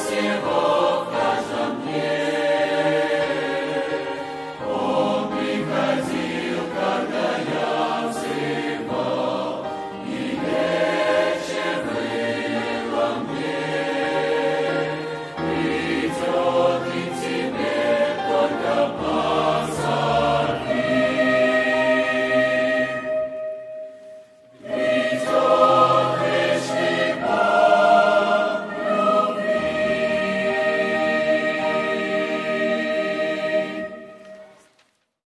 possible.